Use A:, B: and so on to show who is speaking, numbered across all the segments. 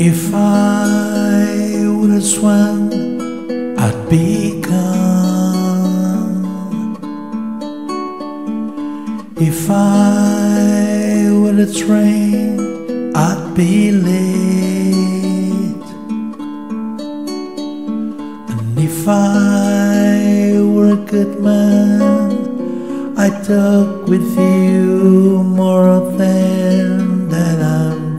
A: swan I'd a swam I'd be gone. If I were a train I'd be late. And if I were a good man I'd talk with you more than that I'm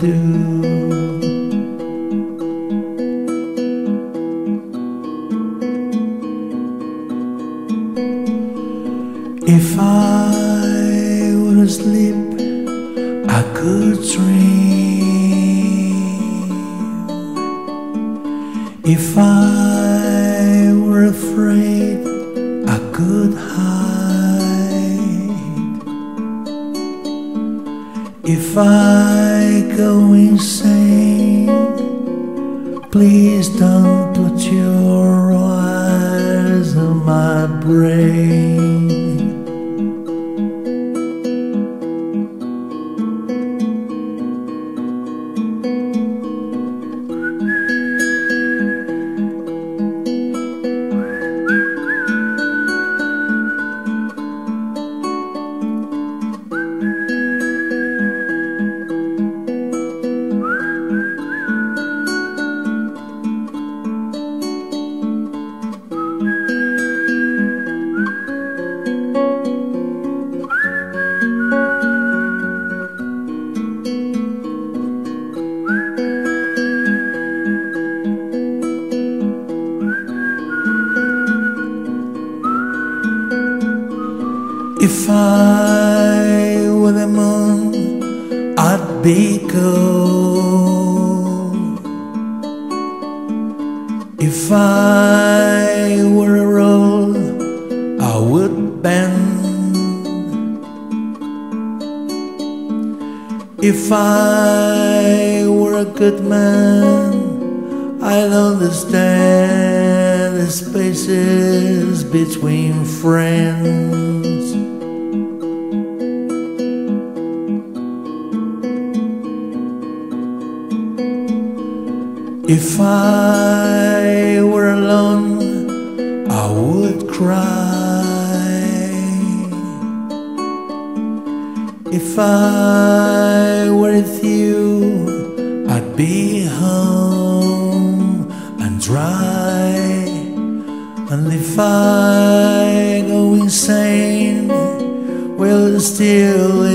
A: If I were asleep, I could dream. If I were afraid, I could hide. If I go insane, please don't put your eyes on my brain. If I were the moon, I'd be gold. If I were a roll, I would bend. If I were a good man, I'd understand the spaces between friends. If I were alone, I would cry. If I were with you, I'd be home and dry. And if I go insane, we'll still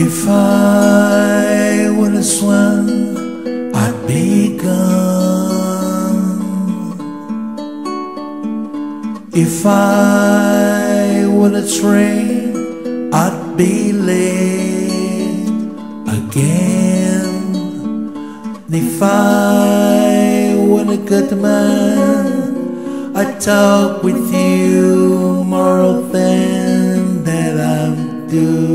A: If I were a swan, I'd be gone. If I were a train, I'd be late again. If I were a good man, I'd talk with you more than that I'm doing.